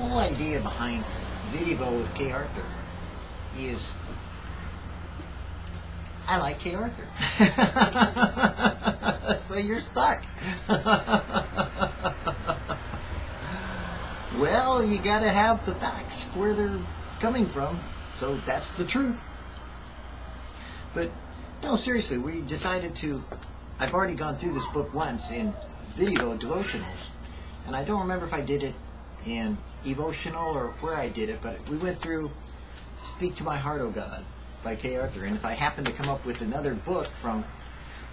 whole idea behind VidDevo with Kay Arthur is I like Kay Arthur. so you're stuck. well, you got to have the facts where they're coming from. So that's the truth. But no, seriously, we decided to. I've already gone through this book once in video devotionals, and I don't remember if I did it in devotional or where I did it, but we went through Speak to My Heart, O God by Kay Arthur. And if I happen to come up with another book from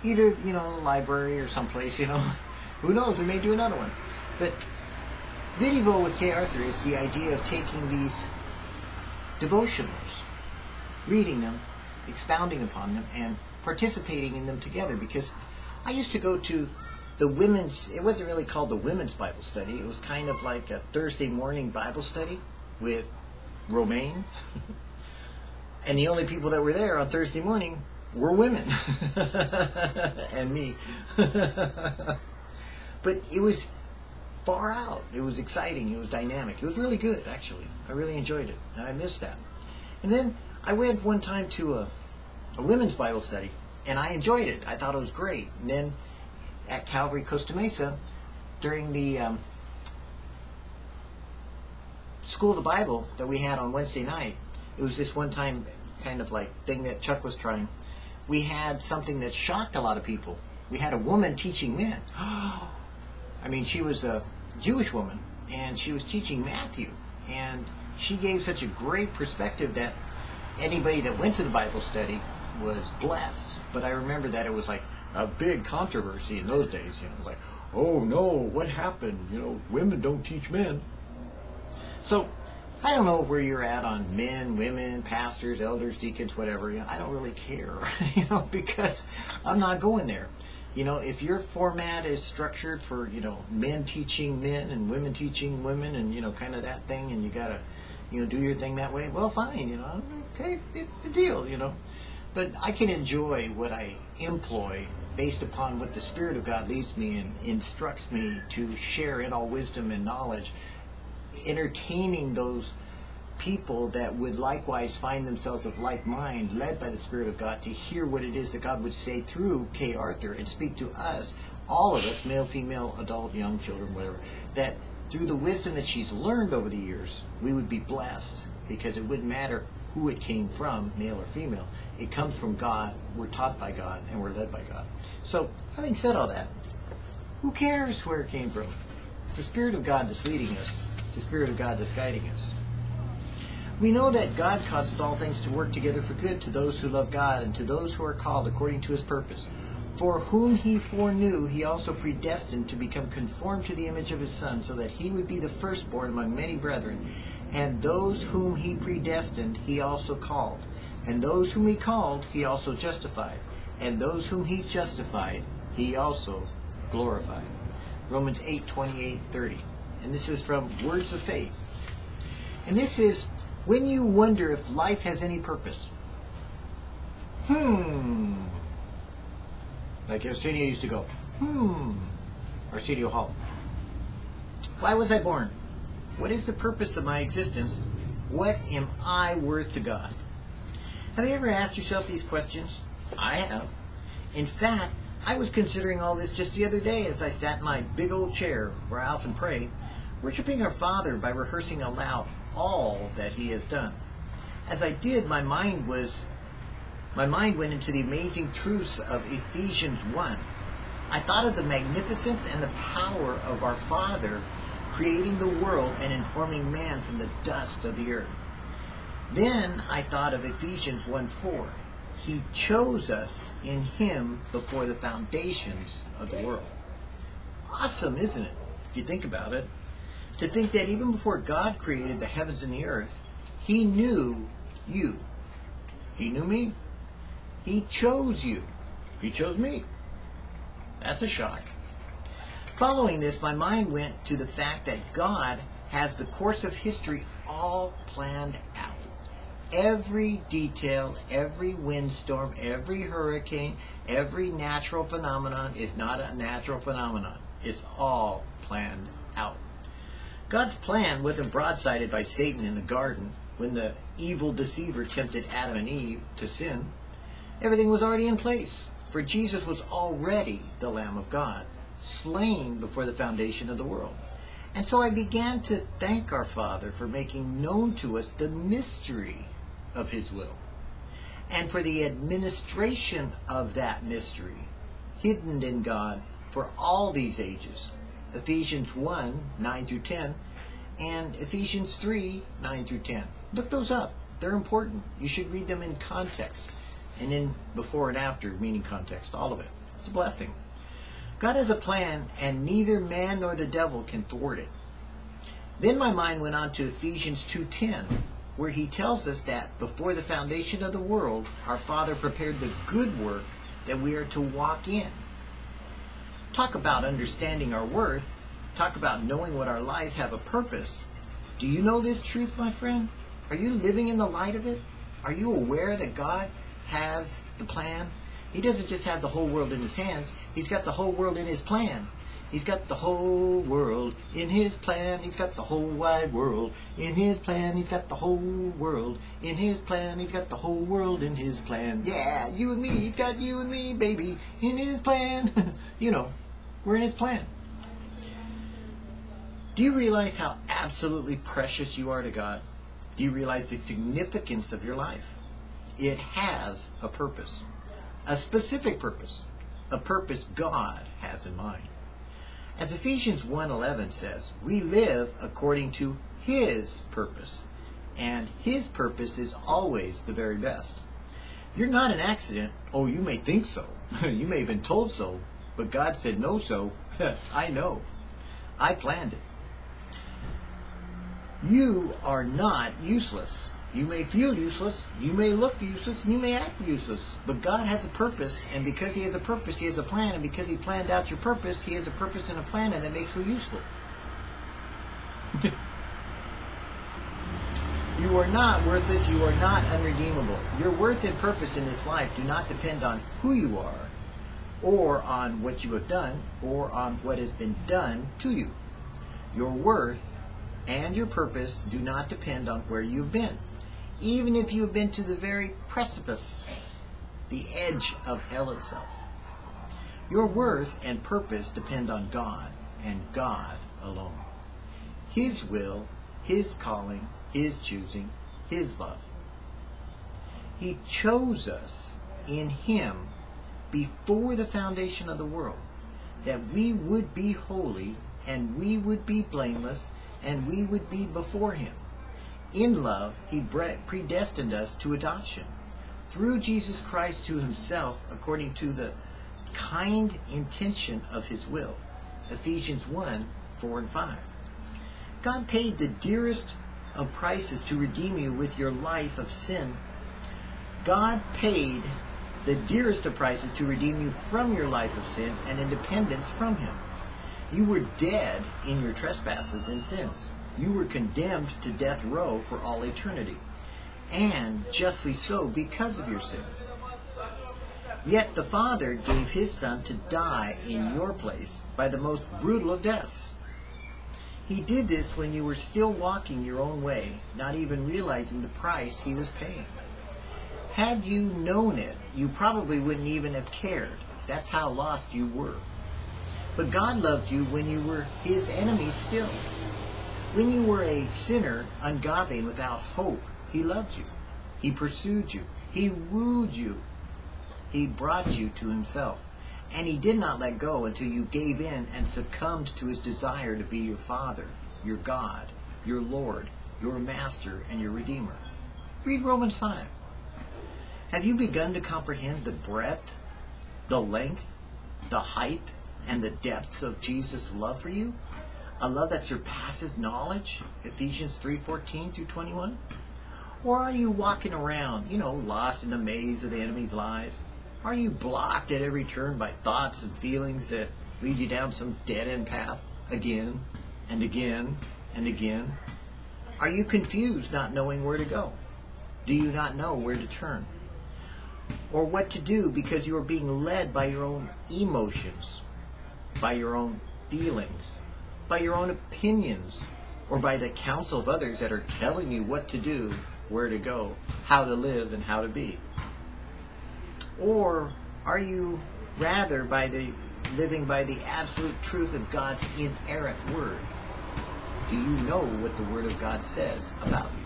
either, you know, library or someplace, you know, who knows, we may do another one. But VidDevo with Kay Arthur is the idea of taking these devotionals, reading them, expounding upon them, and participating in them together. Because I used to go to the women's, it wasn't really called the women's Bible study, it was kind of like a Thursday morning Bible study with Romaine. and the only people that were there on Thursday morning were women and me. but it was far out. It was exciting. It was dynamic. It was really good, actually. I really enjoyed it. And I missed that. And then I went one time to a, a women's Bible study, and I enjoyed it. I thought it was great. And then at Calvary Costa Mesa, during the um, School of the Bible that we had on Wednesday night, it was this one time kind of like thing that Chuck was trying. We had something that shocked a lot of people. We had a woman teaching men. I mean, she was a Jewish woman, and she was teaching Matthew, and she gave such a great perspective that anybody that went to the Bible study was blessed. But I remember that it was like a big controversy in those days. You know, like, oh no, what happened? You know, women don't teach men. So I don't know where you're at on men, women, pastors, elders, deacons, whatever. You know, I don't really care, you know, because I'm not going there. You know, if your format is structured for, you know, men teaching men and women teaching women and, you know, kind of that thing and you got to, you know, do your thing that way, well, fine, you know, okay, it's the deal, you know. But I can enjoy what I employ based upon what the Spirit of God leads me and instructs me to share in all wisdom and knowledge entertaining those people that would likewise find themselves of like mind, led by the Spirit of God, to hear what it is that God would say through Kay Arthur and speak to us, all of us, male, female, adult, young, children, whatever, that through the wisdom that she's learned over the years, we would be blessed because it wouldn't matter who it came from, male or female. It comes from God, we're taught by God, and we're led by God. So, having said all that, who cares where it came from? It's the Spirit of God that's leading us It's the Spirit of God that's guiding us. We know that God causes all things to work together for good to those who love God and to those who are called according to his purpose. For whom he foreknew, he also predestined to become conformed to the image of his Son, so that he would be the firstborn among many brethren. And those whom he predestined, he also called. And those whom he called, he also justified. And those whom he justified, he also glorified. Romans 8, 28, 30 and this is from Words of Faith. And this is when you wonder if life has any purpose. Hmm. Like Arsenio used to go, hmm. Arsenio Hall. Why was I born? What is the purpose of my existence? What am I worth to God? Have you ever asked yourself these questions? I have. In fact, I was considering all this just the other day as I sat in my big old chair where I often pray worshiping our Father by rehearsing aloud all that He has done. As I did, my mind was my mind went into the amazing truths of Ephesians 1. I thought of the magnificence and the power of our Father creating the world and informing man from the dust of the earth. Then I thought of Ephesians 1:4. He chose us in him before the foundations of the world. Awesome, isn't it? If you think about it. To think that even before God created the heavens and the earth, He knew you. He knew me. He chose you. He chose me. That's a shock. Following this, my mind went to the fact that God has the course of history all planned out. Every detail, every windstorm, every hurricane, every natural phenomenon is not a natural phenomenon. It's all planned out. God's plan wasn't broadsided by Satan in the garden when the evil deceiver tempted Adam and Eve to sin. Everything was already in place, for Jesus was already the Lamb of God, slain before the foundation of the world. And so I began to thank our Father for making known to us the mystery of His will and for the administration of that mystery hidden in God for all these ages. Ephesians 1, 9 through 10, and Ephesians 3, 9 through 10. Look those up. They're important. You should read them in context and in before and after, meaning context, all of it. It's a blessing. God has a plan, and neither man nor the devil can thwart it. Then my mind went on to Ephesians 2.10, where he tells us that before the foundation of the world, our Father prepared the good work that we are to walk in. Talk about understanding our worth. Talk about knowing what our lives have a purpose. Do you know this truth, my friend? Are you living in the light of it? Are you aware that God has the plan? He doesn't just have the whole world in his hands. He's got the whole world in his plan. He's got the whole world in his plan. He's got the whole wide world in his plan. He's got the whole world in his plan. He's got the whole world in his plan. Yeah, you and me. He's got you and me, baby, in his plan. you know, we're in his plan. Do you realize how absolutely precious you are to God? Do you realize the significance of your life? It has a purpose, a specific purpose, a purpose God has in mind. As Ephesians 1:11 says, we live according to his purpose, and his purpose is always the very best. You're not an accident. Oh, you may think so. you may have been told so, but God said no so. I know. I planned it. You are not useless. You may feel useless, you may look useless, you may act useless. But God has a purpose, and because He has a purpose, He has a plan, and because He planned out your purpose, He has a purpose and a plan, and that makes you useful. you are not worthless, you are not unredeemable. Your worth and purpose in this life do not depend on who you are, or on what you have done, or on what has been done to you. Your worth and your purpose do not depend on where you've been even if you have been to the very precipice, the edge of hell itself. Your worth and purpose depend on God and God alone. His will, His calling, His choosing, His love. He chose us in Him before the foundation of the world that we would be holy and we would be blameless and we would be before Him in love, he predestined us to adoption through Jesus Christ to himself according to the kind intention of his will. Ephesians 1, 4 and 5. God paid the dearest of prices to redeem you with your life of sin. God paid the dearest of prices to redeem you from your life of sin and independence from him. You were dead in your trespasses and sins you were condemned to death row for all eternity, and justly so because of your sin. Yet the Father gave his Son to die in your place by the most brutal of deaths. He did this when you were still walking your own way, not even realizing the price he was paying. Had you known it, you probably wouldn't even have cared. That's how lost you were. But God loved you when you were his enemies still. When you were a sinner, ungodly, and without hope, he loved you. He pursued you. He wooed you. He brought you to himself. And he did not let go until you gave in and succumbed to his desire to be your Father, your God, your Lord, your Master, and your Redeemer. Read Romans 5. Have you begun to comprehend the breadth, the length, the height, and the depths of Jesus' love for you? A love that surpasses knowledge, Ephesians 3:14 through 21? Or are you walking around, you know, lost in the maze of the enemy's lies? Are you blocked at every turn by thoughts and feelings that lead you down some dead-end path again and again and again? Are you confused, not knowing where to go? Do you not know where to turn? Or what to do because you are being led by your own emotions, by your own feelings, by your own opinions, or by the counsel of others that are telling you what to do, where to go, how to live, and how to be? Or are you rather by the living by the absolute truth of God's inerrant word? Do you know what the word of God says about you?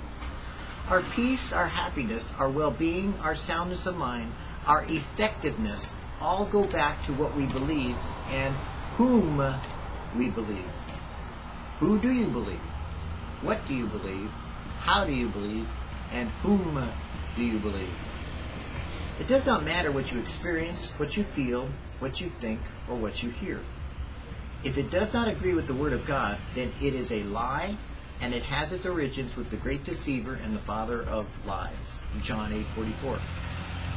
Our peace, our happiness, our well-being, our soundness of mind, our effectiveness all go back to what we believe and whom we believe. Who do you believe? What do you believe? How do you believe? And whom do you believe? It does not matter what you experience, what you feel, what you think, or what you hear. If it does not agree with the Word of God, then it is a lie, and it has its origins with the great deceiver and the father of lies. John 8:44.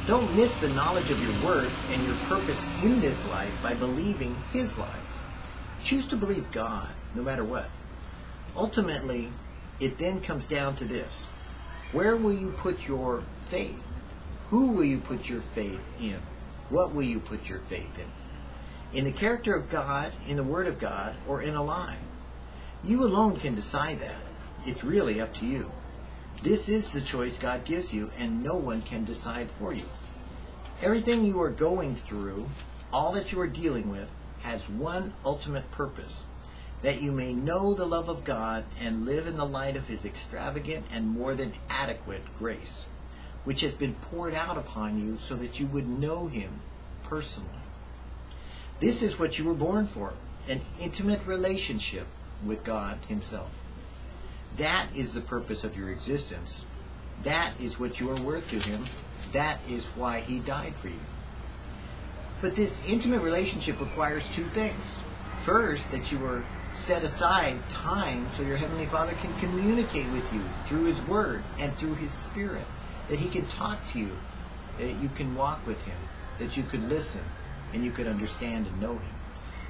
Don't miss the knowledge of your worth and your purpose in this life by believing his lies. Choose to believe God, no matter what. Ultimately, it then comes down to this. Where will you put your faith? Who will you put your faith in? What will you put your faith in? In the character of God, in the Word of God, or in a lie? You alone can decide that. It's really up to you. This is the choice God gives you, and no one can decide for you. Everything you are going through, all that you are dealing with, has one ultimate purpose that you may know the love of God and live in the light of His extravagant and more than adequate grace which has been poured out upon you so that you would know him personally. This is what you were born for, an intimate relationship with God himself. That is the purpose of your existence. That is what you are worth to him. That is why he died for you. But this intimate relationship requires two things. First, that you are set aside time so your Heavenly Father can communicate with you through His Word and through His Spirit that he can talk to you, that you can walk with him, that you could listen, and you could understand and know him.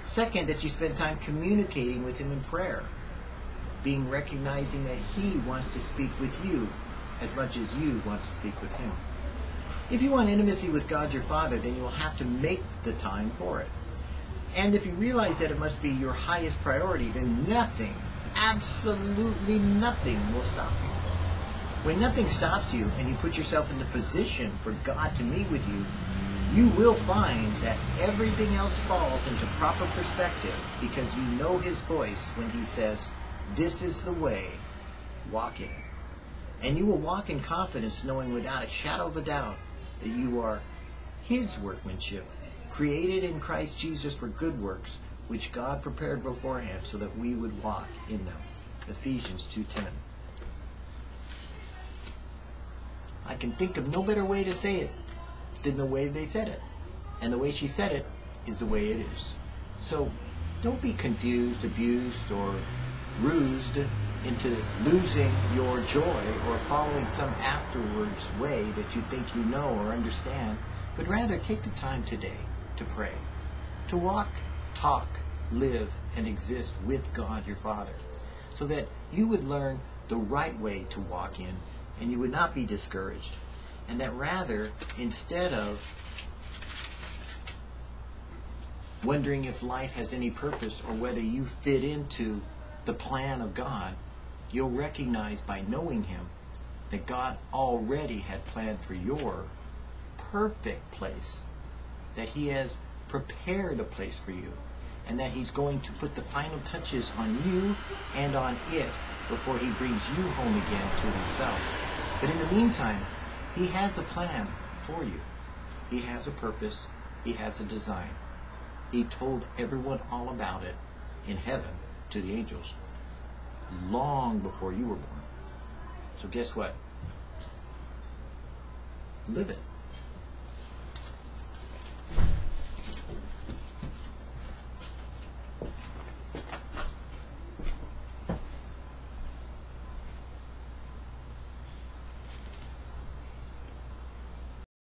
Second, that you spend time communicating with him in prayer, being recognizing that he wants to speak with you as much as you want to speak with him. If you want intimacy with God your Father, then you will have to make the time for it. And if you realize that it must be your highest priority, then nothing, absolutely nothing will stop you. When nothing stops you and you put yourself in the position for God to meet with you, you will find that everything else falls into proper perspective because you know his voice when he says, this is the way, walk it. And you will walk in confidence knowing without a shadow of a doubt that you are his workmanship, created in Christ Jesus for good works, which God prepared beforehand so that we would walk in them. Ephesians 2.10 I can think of no better way to say it than the way they said it. And the way she said it is the way it is. So don't be confused, abused, or rused into losing your joy or following some afterwards way that you think you know or understand, but rather take the time today to pray, to walk, talk, live, and exist with God your Father, so that you would learn the right way to walk in and you would not be discouraged. And that rather, instead of wondering if life has any purpose or whether you fit into the plan of God, you'll recognize by knowing Him that God already had planned for your perfect place, that He has prepared a place for you, and that He's going to put the final touches on you and on it before He brings you home again to Himself. But in the meantime, he has a plan for you. He has a purpose. He has a design. He told everyone all about it in heaven to the angels long before you were born. So guess what? Live it.